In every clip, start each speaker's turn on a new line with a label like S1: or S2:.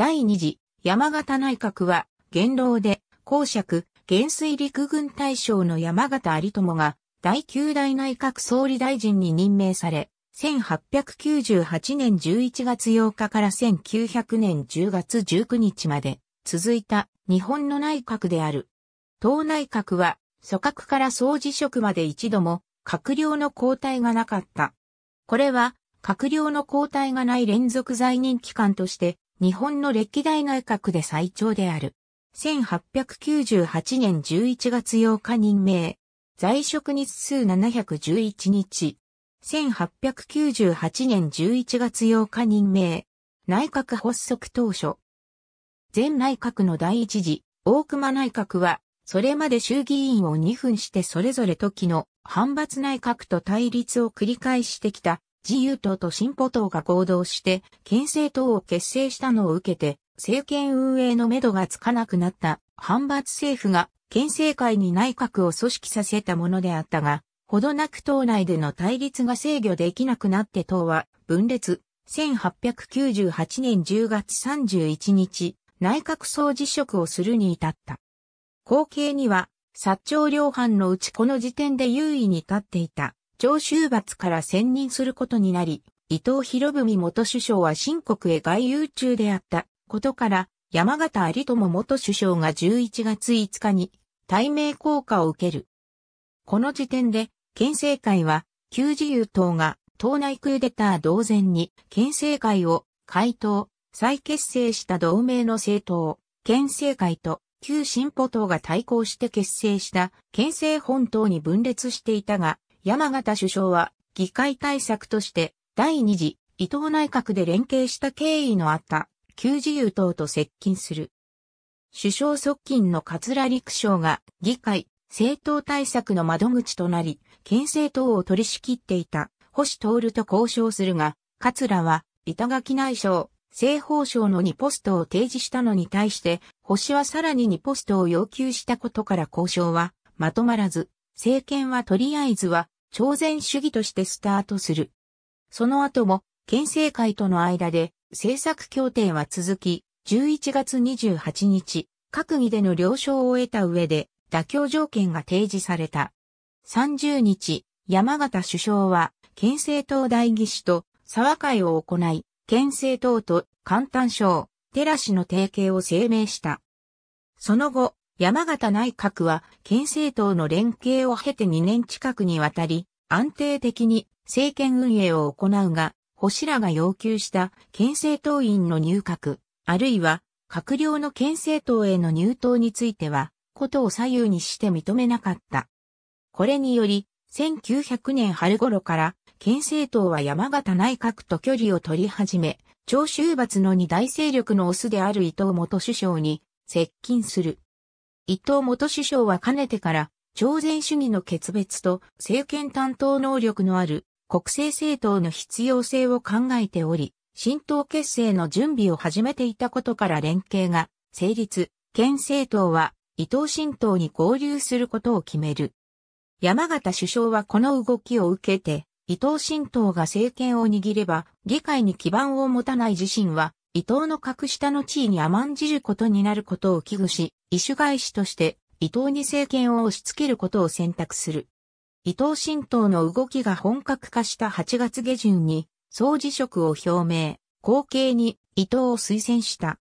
S1: 第二次山形内閣は元老で公爵元帥陸軍大将の山形有朋が第九代内閣総理大臣に任命され、1898年11月8日から1900年10月19日まで続いた日本の内閣である。党内閣は組閣から総辞職まで一度も閣僚の交代がなかった。これは閣僚の交代がない連続在任期間として日本の歴代内閣で最長である。1898年11月8日任命。在職日数711日。1898年11月8日任命。内閣発足当初。前内閣の第一次、大熊内閣は、それまで衆議院を2分してそれぞれ時の反発内閣と対立を繰り返してきた自由党と進歩党が合同して県政党を結成したのを受けて政権運営のめどがつかなくなった反発政府が県政会に内閣を組織させたものであったが、ほどなく党内での対立が制御できなくなって党は分裂。1898年10月31日、内閣総辞職をするに至った。後継には、薩長両藩のうちこの時点で優位に立っていた、長州罰から選任することになり、伊藤博文元首相は新国へ外遊中であったことから、山形有朋元首相が11月5日に、対名効果を受ける。この時点で、県政会は、旧自由党が、党内クーデター同然に、県政会を、改党、再結成した同盟の政党、県政会と旧進歩党が対抗して結成した県政本党に分裂していたが、山形首相は議会対策として第二次伊藤内閣で連携した経緯のあった旧自由党と接近する。首相側近の桂陸将が議会、政党対策の窓口となり、県政党を取り仕切っていた星徹と交渉するが、桂は板垣内相、西方省の2ポストを提示したのに対して、星はさらに2ポストを要求したことから交渉はまとまらず、政権はとりあえずは朝鮮主義としてスタートする。その後も、県政会との間で政策協定は続き、11月28日、閣議での了承を得た上で、妥協条件が提示された。30日、山形首相は、県政党代議士と沢会を行い、県政党と簡単省、寺氏の提携を声明した。その後、山形内閣は県政党の連携を経て2年近くにわたり、安定的に政権運営を行うが、星らが要求した県政党員の入閣、あるいは閣僚の県政党への入党については、ことを左右にして認めなかった。これにより、1900年春頃から県政党は山形内閣と距離を取り始め、長州閥の二大勢力のオスである伊藤元首相に接近する。伊藤元首相はかねてから朝鮮主義の決別と政権担当能力のある国政政党の必要性を考えており、新党結成の準備を始めていたことから連携が成立、県政党は伊藤新党に合流することを決める。山形首相はこの動きを受けて、伊藤新党が政権を握れば、議会に基盤を持たない自身は、伊藤の格下の地位に甘んじることになることを危惧し、異種返しとして、伊藤に政権を押し付けることを選択する。伊藤新党の動きが本格化した8月下旬に、総辞職を表明、後継に伊藤を推薦した。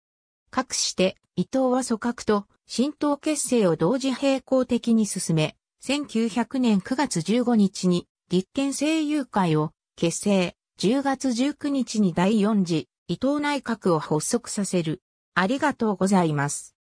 S1: かくして、伊藤は組閣と新党結成を同時並行的に進め、1900年9月15日に立憲政友会を結成、10月19日に第4次伊藤内閣を発足させる。ありがとうございます。